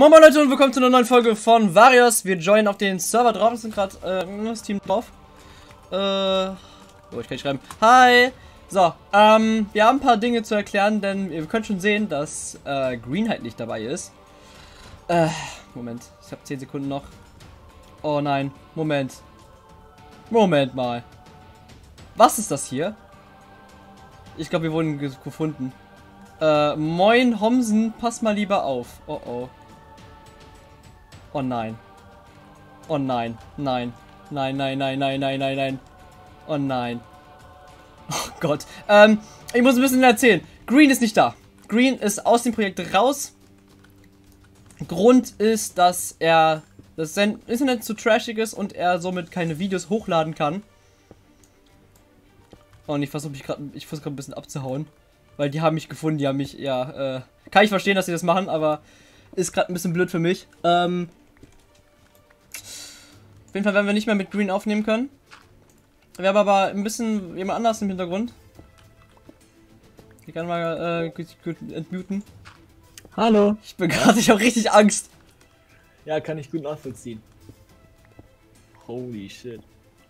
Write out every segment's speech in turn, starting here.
Moin Moin Leute und willkommen zu einer neuen Folge von Varios. Wir joinen auf den Server drauf, wir sind gerade äh, das Team drauf. Äh, oh, ich kann nicht schreiben. Hi! So, ähm, wir haben ein paar Dinge zu erklären, denn ihr könnt schon sehen, dass äh, Green halt nicht dabei ist. Äh, Moment, ich habe 10 Sekunden noch. Oh nein, Moment. Moment mal. Was ist das hier? Ich glaube, wir wurden ge gefunden. Äh, moin Homsen, pass mal lieber auf. Oh oh. Oh nein. Oh nein. Nein. Nein, nein, nein, nein, nein, nein, nein. Oh nein. Oh Gott. Ähm, ich muss ein bisschen erzählen. Green ist nicht da. Green ist aus dem Projekt raus. Grund ist, dass er dass sein Internet zu trashig ist und er somit keine Videos hochladen kann. Und ich versuche mich gerade ich versuche gerade ein bisschen abzuhauen, weil die haben mich gefunden, die haben mich ja äh, kann ich verstehen, dass sie das machen, aber ist gerade ein bisschen blöd für mich. Ähm, auf jeden Fall werden wir nicht mehr mit Green aufnehmen können. Wir haben aber ein bisschen jemand anders im Hintergrund. Ich kann mal äh, gut, gut entmuten. Hallo. Ich bin gerade, ich habe richtig Angst. Ja, kann ich gut nachvollziehen. Holy shit.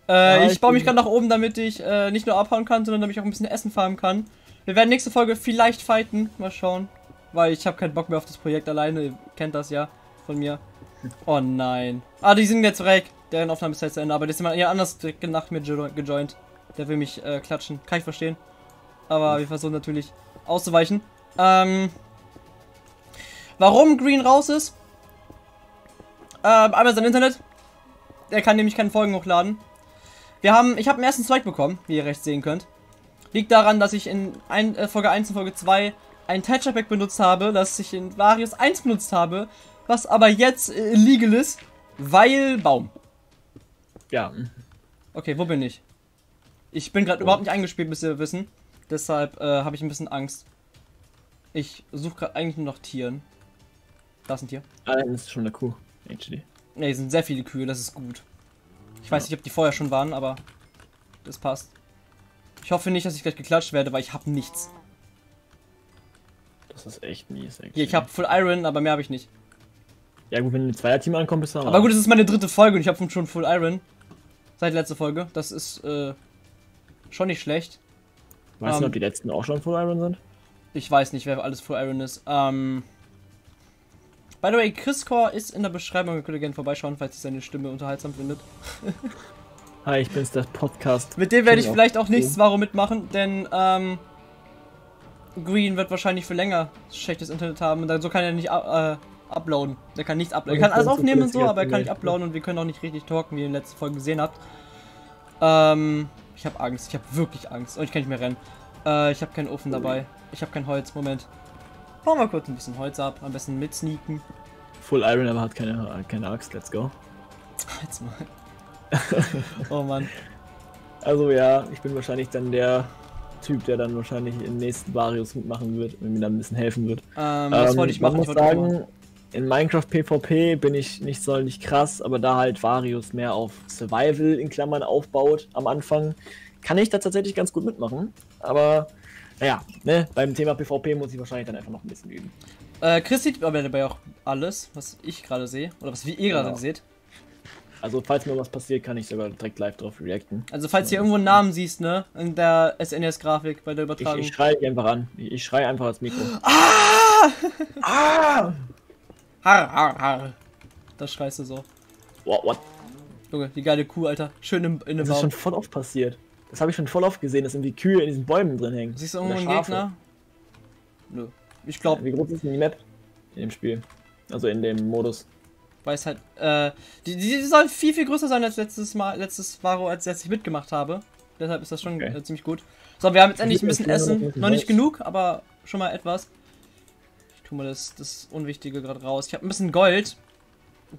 Äh, Ja, ich ich baue mich gerade nach oben, damit ich äh, nicht nur abhauen kann, sondern damit ich auch ein bisschen Essen farmen kann. Wir werden nächste Folge vielleicht fighten. Mal schauen. Weil ich habe keinen Bock mehr auf das Projekt alleine. Ihr kennt das ja von mir. Oh nein. Ah, die sind jetzt weg. Deren Aufnahme ist jetzt zu Ende. Aber das ist jemand hier anders direkt nach mir jo- gejoint. Der will mich äh, klatschen. Kann ich verstehen. Aber wir versuchen natürlich auszuweichen. Ähm, warum Green raus ist? Ähm, einmal sein Internet. Er kann nämlich keine Folgen hochladen. Wir haben, ich habe einen ersten Strike bekommen, wie ihr rechts sehen könnt. Liegt daran, dass ich in ein, äh, Folge 1 und Folge 2 ein Tetra Pack benutzt habe, das ich in Varius 1 benutzt habe, was aber jetzt äh, illegal ist, weil Baum. Ja. Okay, wo bin ich? Ich bin gerade überhaupt nicht eingespielt, bis wir wissen. Deshalb äh, habe ich ein bisschen Angst. Ich suche gerade eigentlich nur noch Tieren. Da ist ein Tier. Ah, das ist schon eine Kuh. Actually. Ne, hier sind sehr viele Kühe, das ist gut. Ich weiß nicht, ob die vorher schon waren, aber das passt. Ich hoffe nicht, dass ich gleich geklatscht werde, weil ich habe nichts. Das ist echt mies, actually. Hier, ich habe Full Iron, aber mehr habe ich nicht. Ja gut, wenn ein Zweierteam ankommt, bist du Aber gut, es ist meine dritte Folge und ich habe schon Full Iron. Seit letzter Folge. Das ist äh, schon nicht schlecht. Weißt ähm, du, ob die letzten auch schon Full Iron sind? Ich weiß nicht, wer alles Full Iron ist. Ähm, by the way, Chris Core ist in der Beschreibung. Ihr könnt gerne vorbeischauen, falls ihr seine Stimme unterhaltsam findet. Hi, ich bin's, der Podcast. Mit dem werde ich vielleicht auch nächstes Warum mitmachen, denn ähm, Green wird wahrscheinlich für länger schlechtes Internet haben und dann so kann er nicht äh, uploaden. Der kann nichts uploaden. Er kann alles aufnehmen und so, aber er kann nicht uploaden und wir können auch nicht richtig talken, wie ihr in der letzten Folge gesehen habt. Ähm, ich habe Angst. Ich habe wirklich Angst. Und ich kann nicht mehr rennen. Äh, ich habe keinen Ofen dabei. Ich habe kein Holz. Moment. Bauen wir kurz ein bisschen Holz ab. Am besten mit sneaken. Full Iron, aber hat keine, keine Axt. Let's go. Jetzt mal. oh Mann. Also ja, ich bin wahrscheinlich dann der Typ, der dann wahrscheinlich im nächsten Varius mitmachen wird und mir dann ein bisschen helfen wird. Ähm, was Ähm, wollte ich man machen? Ich wollte sagen, in Minecraft PvP bin ich nicht sonderlich krass, aber da halt Varius mehr auf Survival in Klammern aufbaut am Anfang, kann ich da tatsächlich ganz gut mitmachen. Aber naja, ne, beim Thema PvP muss ich wahrscheinlich dann einfach noch ein bisschen üben. Äh, Chris sieht aber dabei auch alles, was ich gerade sehe. Oder was ihr gerade Genau. seht. Also falls mir was passiert, kann ich sogar direkt live drauf reacten. Also falls du hier irgendwo einen Namen siehst, ne? In der SNES-Grafik bei der Ich, Übertragung. ich schreie dich einfach an. Ich, ich schreie einfach als Mikro. ah! ah! Har, har, har. Das schreist du so. What, what? Junge, die geile Kuh, Alter. Schön im, in dem Das ist Baum. schon voll oft passiert. Das habe ich schon voll oft gesehen, dass irgendwie Kühe in diesen Bäumen drin hängen. Siehst du irgendwo einen. Gegner? Nö. Ich glaube, Wie groß ist denn die Map in dem Spiel? Also in dem Modus. weiß halt, äh, die, die, soll viel, viel größer sein als letztes Mal, letztes Varo, als, als ich mitgemacht habe. Deshalb ist das schon Okay. äh, ziemlich gut. So, wir haben jetzt endlich ein bisschen Essen. noch nicht genug, aber schon mal etwas. Tue mal das, das Unwichtige gerade raus. Ich habe ein bisschen Gold.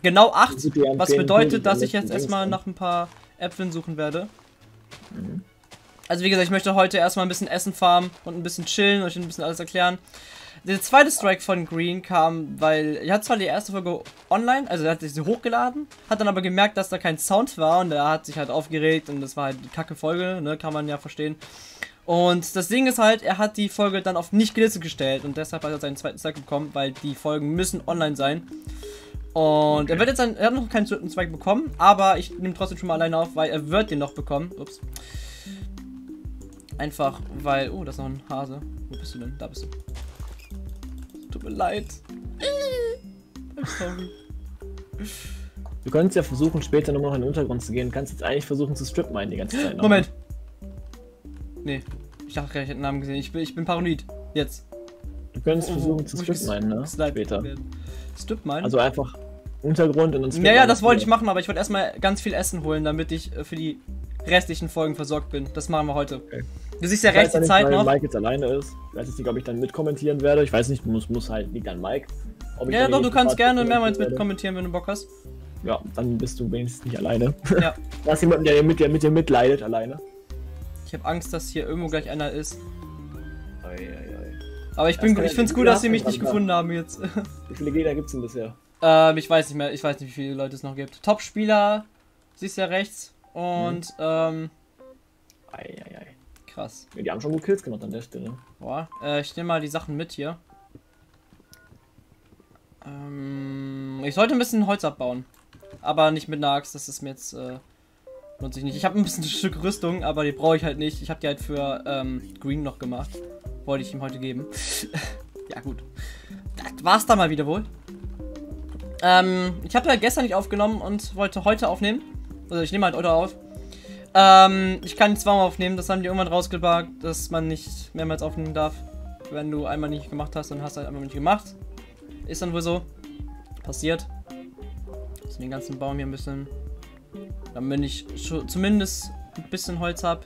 Genau 8. Ich würde dir Was bedeutet, dass ich jetzt erstmal nach ein paar Äpfeln suchen werde. Mhm. Also wie gesagt, ich möchte heute erstmal ein bisschen Essen farmen und ein bisschen chillen und euch ein bisschen alles erklären. Der zweite Strike von Green kam, weil er hat zwar die erste Folge online, also er hat sie hochgeladen, hat dann aber gemerkt, dass da kein Sound war und er hat sich halt aufgeregt und das war halt die kacke Folge, ne, kann man ja verstehen. Und das Ding ist halt, er hat die Folge dann auf nicht gelistet gestellt und deshalb hat er seinen zweiten Zweig bekommen, weil die Folgen müssen online sein. Und okay. er wird jetzt ein, er hat noch keinen zweiten Zweig bekommen, aber ich nehme trotzdem schon mal alleine auf, weil er wird den noch bekommen. Ups. Einfach weil, oh, das ist noch ein Hase. Wo bist du denn? Da bist du. Tut mir leid. I'm sorry. Du könntest ja versuchen, später nochmal in den Untergrund zu gehen. Du kannst jetzt eigentlich versuchen zu strip minen die ganze Zeit. Noch. Moment. Nee. Ich dachte, ich hätte einen Namen gesehen. Ich bin, ich bin paranoid. Jetzt. Du könntest oh, versuchen zu strip minen, ne? Später. Strip minen? Also einfach Untergrund und dann Ja, ja, das wollte ich machen, aber ich wollte erstmal ganz viel Essen holen, damit ich äh, für die restlichen Folgen versorgt bin. Das machen wir heute. Okay. Du siehst ja recht die Zeit nicht, noch. Mike jetzt alleine ist. Ich weiß jetzt nicht, ob ich dann mitkommentieren werde. Ich weiß nicht, muss, muss halt liegt an Mike. ja, doch, du kannst gerne mehrmals mitkommentieren, wenn du Bock hast. Ja, dann bist du wenigstens nicht alleine. Ja. da ist jemand, der mit, der mit dir mitleidet, alleine. Ich habe Angst, dass hier irgendwo gleich einer ist. Oi, oi, oi. Aber ich, bin, ich finde es gut, dass sie mich nicht gefunden haben jetzt. Wie viele Gegner gibt es denn bisher? Ähm, ich weiß nicht mehr, ich weiß nicht, wie viele Leute es noch gibt. Top-Spieler, siehst du ja rechts. Und, mhm. ähm. Ei, ei, ei. Krass. Ja, die haben schon gut Kills gemacht an der Stelle. Boah, äh, ich nehme mal die Sachen mit hier. Ähm, ich sollte ein bisschen Holz abbauen. Aber nicht mit einer Axt, das ist mir jetzt, äh, lohnt sich nicht. Ich habe ein bisschen ein Stück Rüstung, aber die brauche ich halt nicht. Ich habe die halt für, ähm, Green noch gemacht. Wollte ich ihm heute geben. ja, gut. Das war's dann mal wieder wohl. Ähm, ich habe ja gestern nicht aufgenommen und wollte heute aufnehmen. Also ich nehme halt heute auf. Ähm, ich kann zweimal aufnehmen, das haben die irgendwann rausgebagt, dass man nicht mehrmals aufnehmen darf. Wenn du einmal nicht gemacht hast, dann hast du halt einmal nicht gemacht. Ist dann wohl so. Passiert. Den ganzen Baum hier ein bisschen. Damit ich zumindest ein bisschen Holz habe.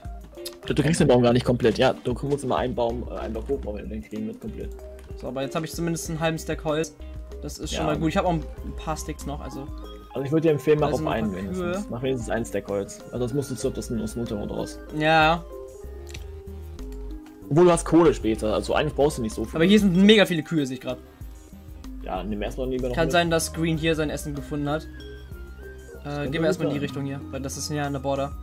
Du, du, kriegst den Baum gar nicht komplett, ja. Du musst immer einen Baum, äh, einen Baum hochbauen, wenn du den kriegen wird komplett. So, aber jetzt habe ich zumindest einen halben Stack Holz. Das ist schon ja. mal gut. Ich habe auch ein paar Sticks noch, also. Also ich würde dir empfehlen, mach also auf einen wenigstens. Mach wenigstens ein Stack Holz. Also das musst du zu das aus dem Untergrund raus. Ja. Obwohl du hast Kohle später, also eigentlich brauchst du nicht so viel. Aber hier sind mega viele Kühe, sehe ich gerade. Ja, nimm erstmal lieber noch. Kann mit. sein, dass Green hier sein Essen gefunden hat. Äh, gehen wir erstmal in die Richtung hier, weil das ist ja in der Border.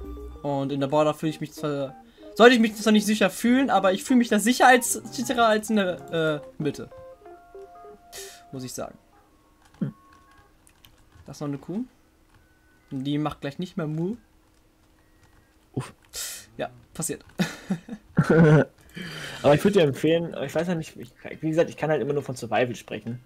Und in der Border fühle ich mich zwar. Sollte ich mich zwar nicht sicher fühlen, aber ich fühle mich da sicher als sicherer als in der äh, Mitte muss ich sagen. Hm. Das ist noch eine Kuh. Die macht gleich nicht mehr Mu. Uff. Ja, passiert. aber ich würde dir empfehlen, ich weiß ja nicht, ich, wie gesagt, ich kann halt immer nur von Survival sprechen.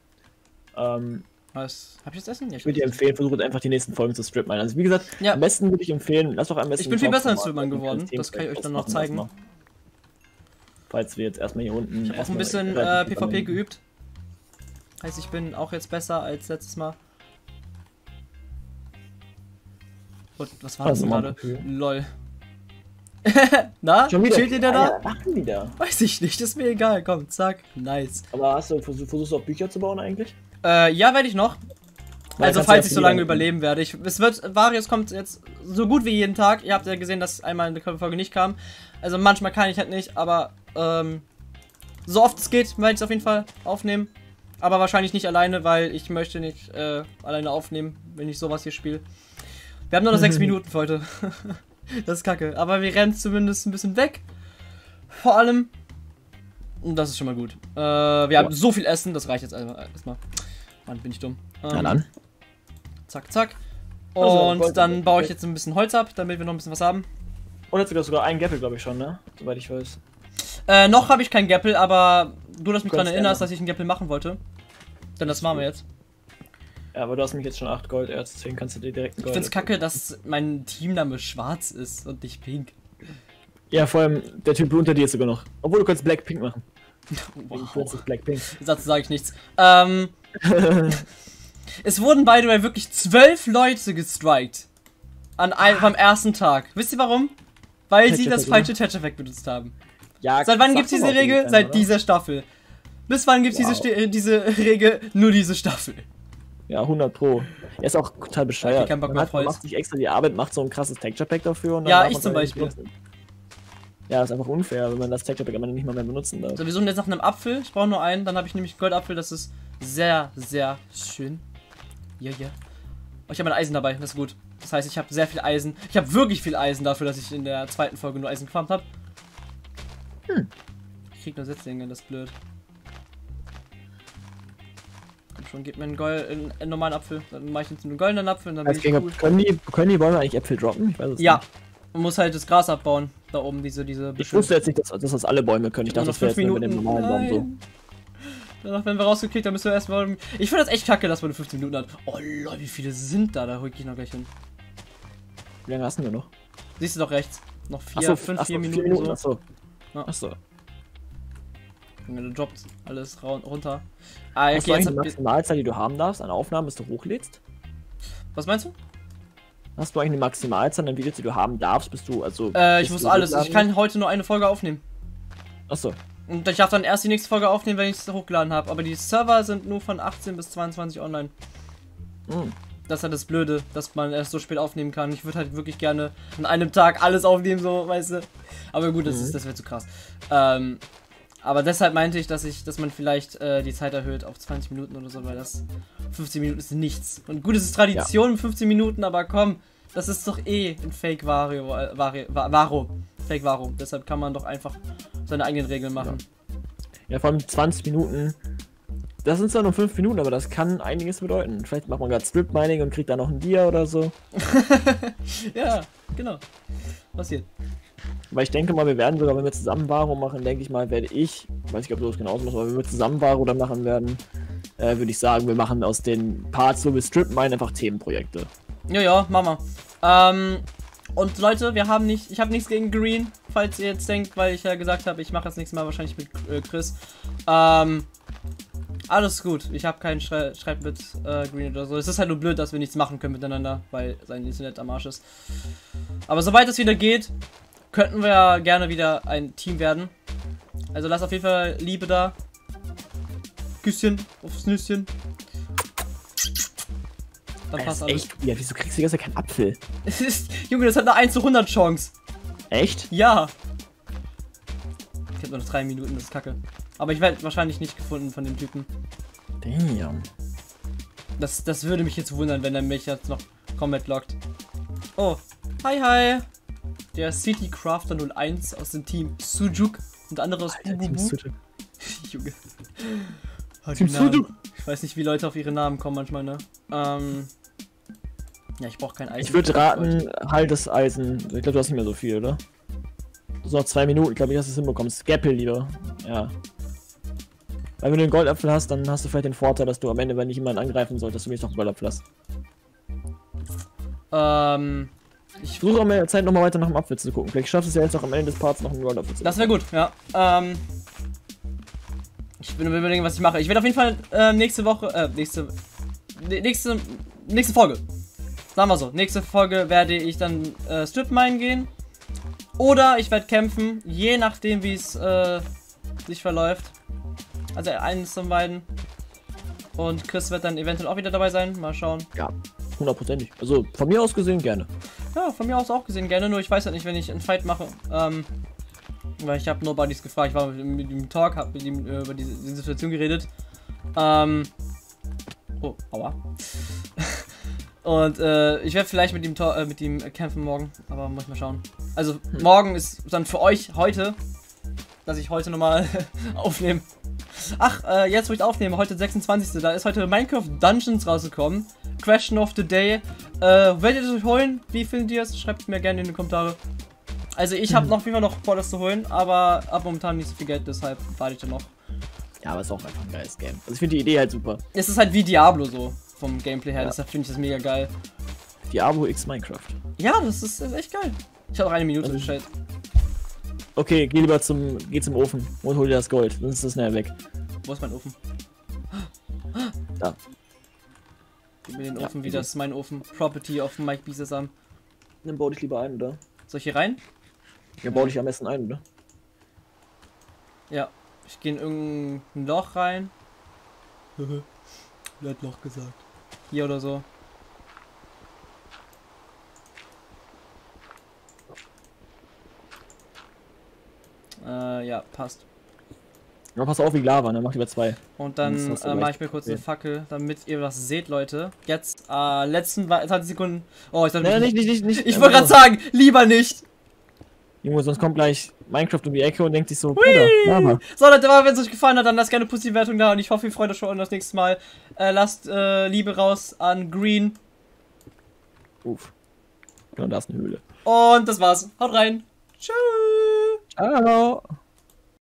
Ähm, was? Hab ich das Essen? Ja, ich würde dir empfehlen, versuche einfach die nächsten Folgen zu strippen. Also wie gesagt, ja. am besten würde ich empfehlen, lass doch am besten. Ich bin viel besser als Stripman geworden, das kann ich euch dann noch zeigen. Falls wir jetzt erstmal hier unten. Ich habe auch ein bisschen äh, PvP geübt. Heißt, ich bin auch jetzt besser als letztes Mal. Und was war das gerade? Lol. Na? Schon wieder? Chillt ihr da? Ah, ja, wieder. Weiß ich nicht, ist mir egal. Komm, zack, nice. Aber hast du versuchst du auch Bücher zu bauen eigentlich? Äh, ja, werde ich noch. Weil also falls ich so lange überleben werde. Ich, es wird, Varius kommt jetzt so gut wie jeden Tag. Ihr habt ja gesehen, dass einmal eine Folge nicht kam. Also manchmal kann ich halt nicht, aber ähm, so oft es geht, werde ich es auf jeden Fall aufnehmen. Aber wahrscheinlich nicht alleine, weil ich möchte nicht äh, alleine aufnehmen, wenn ich sowas hier spiele. Wir haben nur noch sechs Minuten für heute. das ist kacke. Aber wir rennen zumindest ein bisschen weg. Vor allem. Und das ist schon mal gut. Äh, wir haben so viel Essen, das reicht jetzt erstmal. Mann, bin ich dumm. Ähm, Na dann. Zack, zack. Also, Und also, dann baue ich jetzt ein bisschen Holz ab, damit wir noch ein bisschen was haben. Und jetzt sogar ein Gapple, glaube ich schon, ne? Soweit ich weiß. Äh, noch habe ich kein Gapple, aber du, dass mich daran erinnerst, dass ich ein Gapple machen wollte. Denn das machen wir jetzt. Ja, aber du hast mich jetzt schon 8 Golderz, deswegen kannst du dir direkt ein Gold. Ich find's kacke, dass mein Teamname schwarz ist und nicht pink. Ja, vor allem der Typ unter dir ist sogar noch. Obwohl du kannst Blackpink machen. Wow. Blackpink. Dazu sage ich nichts. Ähm, es wurden by the way wirklich zwölf Leute gestrikt. An einem, beim ersten Tag. Wisst ihr warum? Weil sie das falsche Touch-Effekt benutzt haben. Ja, Seit wann gibt's diese Regel? Seit oder? dieser Staffel. Bis wann gibt's wow. diese, diese Regel? Nur diese Staffel. Ja, 100 Pro. Er ist auch total bescheuert. Okay, man, hat, macht sich extra die Arbeit, macht so ein krasses Texture Pack dafür. ja, ich zum Beispiel. Ja, ist einfach unfair, wenn man das Texture Pack immer nicht mal mehr benutzen darf. So, wir suchen jetzt nach einem Apfel. Ich brauche nur einen. Dann habe ich nämlich Goldapfel. Das ist sehr, sehr schön. Ja, ja. Oh, ich habe mein Eisen dabei. Das ist gut. Das heißt, ich habe sehr viel Eisen. Ich habe wirklich viel Eisen dafür, dass ich in der zweiten Folge nur Eisen gefarmt habe. Hm. Ich krieg nur Setzlinge, das ist blöd. Komm schon, gib mir einen, Gold, einen, einen normalen Apfel. Dann mache ich jetzt einen goldenen Apfel und dann bin ich cool. können, die, können die Bäume eigentlich Äpfel droppen? Ich weiß es ja. nicht. Man muss halt das Gras abbauen. Da oben, diese, diese Ich wusste jetzt nicht, dass, dass das alle Bäume können. Ich dachte, das wäre jetzt mit dem normalen Baum so. Danach werden wir rausgekriegt, dann müssen wir erstmal. Ich finde das echt kacke, dass man 15 Minuten hat. Oh lol, wie viele sind da? Da rück ich noch gleich hin. Wie lange hast du noch? Siehst du doch rechts. Noch 4, 5, 4 Minuten. Minuten so. Achso. Ja. Achso. Du droppt alles runter. Ah, okay, hast du die Maximalzahl, die du haben darfst an Aufnahmen, bis du hochlädst? Was meinst du? Hast du eigentlich eine Maximalzahl an Videos, die du haben darfst, bis du also. Äh, ich muss alles. Ich kann heute nur eine Folge aufnehmen. Achso. Und ich darf dann erst die nächste Folge aufnehmen, wenn ich es hochgeladen habe. Aber die Server sind nur von 18 bis 22 online. Mhm. Das ist halt das Blöde, dass man erst so spät aufnehmen kann. Ich würde halt wirklich gerne an einem Tag alles aufnehmen, so, weißt du. Aber gut, das, mhm. das wäre zu krass. Ähm, aber deshalb meinte ich, dass ich, dass man vielleicht äh, die Zeit erhöht auf 20 Minuten oder so, weil das 15 Minuten ist nichts. Und gut, es ist Tradition, ja. 15 Minuten, aber komm, das ist doch eh ein Fake Vario, äh, Vario, Varo. Fake Varo. Deshalb kann man doch einfach seine eigenen Regeln machen. Ja, ja vor allem 20 Minuten. Das sind zwar nur 5 Minuten, aber das kann einiges bedeuten. Vielleicht macht man gerade Strip Mining und kriegt da noch ein Dia oder so. ja, genau. Passiert. Weil ich denke mal, wir werden sogar, wenn wir zusammen Varo machen, denke ich mal, werde ich, weiß nicht, ob du das genauso machst, aber wenn wir zusammen Varo dann machen werden, äh, würde ich sagen, wir machen aus den Parts, wo wir Strip meinen, einfach Themenprojekte. Ja, ja, Mama. Ähm, und Leute, wir haben nicht, ich habe nichts gegen Green, falls ihr jetzt denkt, weil ich ja gesagt habe, ich mache das nächste Mal wahrscheinlich mit äh, Chris. Ähm, alles gut, ich habe keinen Streit mit äh, Green oder so. Es ist halt nur blöd, dass wir nichts machen können miteinander, weil sein Internet am Arsch ist. Aber sobald es wieder geht, könnten wir ja gerne wieder ein Team werden. Also lass auf jeden Fall Liebe da. Küsschen aufs Nüsschen. Dann passt alles. Echt? Ja, wieso kriegst du jetzt keinen Apfel? Junge, das hat eine 1 zu 100 Chance. Echt? Ja. Ich hab nur noch drei Minuten, das ist kacke. Aber ich werde wahrscheinlich nicht gefunden von dem Typen. Damn. Das, das würde mich jetzt wundern, wenn er mich jetzt noch komplett lockt. Oh, hi hi. Der City Crafter 01 aus dem Team Sujuk und andere aus Alter, Team Sujuk. Junge. Team Sujuk. Ich weiß nicht, wie Leute auf ihre Namen kommen manchmal, ne? Ähm, ja, ich brauche kein Eisen. Ich würde raten, halt das Eisen. Ich glaube, du hast nicht mehr so viel, oder? Du hast noch zwei Minuten, ich glaube dass du es hinbekommst. Gappel lieber. Ja. Weil wenn du einen Goldapfel hast, dann hast du vielleicht den Vorteil, dass du am Ende, wenn dich jemand angreifen solltest, du wenigstens noch einen Goldapfel hast. Ähm. Ich versuche auch mehr Zeit nochmal weiter nach dem Apfel zu gucken. Vielleicht schaffst du es ja jetzt auch am Ende des Parts noch einen Goldapfel zu Das wäre gut, ja. Ähm. Ich bin überlegen, was ich mache. Ich werde auf jeden Fall äh, nächste Woche, äh, nächste, nächste, nächste Folge Sagen wir so, nächste Folge werde ich dann äh, Strip Mine gehen. Oder ich werde kämpfen, je nachdem wie es äh, sich verläuft. Also eines von beiden. Und Chris wird dann eventuell auch wieder dabei sein. Mal schauen. Ja, hundertprozentig. Also von mir aus gesehen gerne. Ja, von mir aus auch gesehen gerne. Nur ich weiß halt nicht, wenn ich einen Fight mache. Ähm, weil ich habe Nobodies gefragt. Ich war mit, dem Talk, habe mit ihm äh, über diese, diese Situation geredet. Ähm, oh, aua. Und äh, ich werde vielleicht mit ihm, äh, mit ihm kämpfen morgen, aber muss ich mal schauen. Also hm. morgen ist dann für euch heute, dass ich heute nochmal aufnehme. Ach, äh, jetzt wo ich aufnehme, heute 26. Da ist heute Minecraft Dungeons rausgekommen. Question of the Day. Äh, werdet ihr euch holen? Wie findet ihr es? Schreibt mir gerne in die Kommentare. Also ich habe hm. noch wieder noch vor, das zu holen, aber ab momentan nicht so viel Geld, deshalb warte ich dann noch. Ja, aber es ist auch einfach ein geiles Game. Also ich finde die Idee halt super. Es ist halt wie Diablo so vom Gameplay her. Ja. Deshalb finde ich das mega geil. Diablo X Minecraft. Ja, das ist, ist echt geil. Ich habe auch eine Minute also, gestellt. Okay, geh lieber zum, geh zum Ofen und hol dir das Gold, sonst ist das schnell weg. Wo ist mein Ofen? Da. Gib mir den ja, Ofen wieder, das ist mein Ofen. Property auf Mike Bisesam. Dann bau dich lieber ein, oder? Soll ich hier rein? Ja, bau dich am besten ein, oder? Ja. Ich gehe in irgendein Loch rein. Wer hat Loch gesagt? Hier oder so. Äh, ja, passt. Ja, pass auf wie Lava, ne? Mach lieber zwei. Und dann äh, mache ich mir kurz eine Fackel, damit ihr was seht, Leute. Jetzt, äh, letzten 20 Sekunden. Oh, ich dachte nee, nicht, nicht, nicht, nicht. Ich wollte gerade sagen, lieber nicht. Junge, sonst kommt gleich Minecraft um die Ecke und denkt sich so, Bruder. So, Leute, wenn es euch gefallen hat, dann lasst gerne eine Pussy-Wertung da und ich hoffe, ihr freut euch schon das nächste Mal. Äh, lasst äh, Liebe raus an Green. Uff. Genau, da ist eine Höhle. Und das war's. Haut rein. Tschüss. Ciao.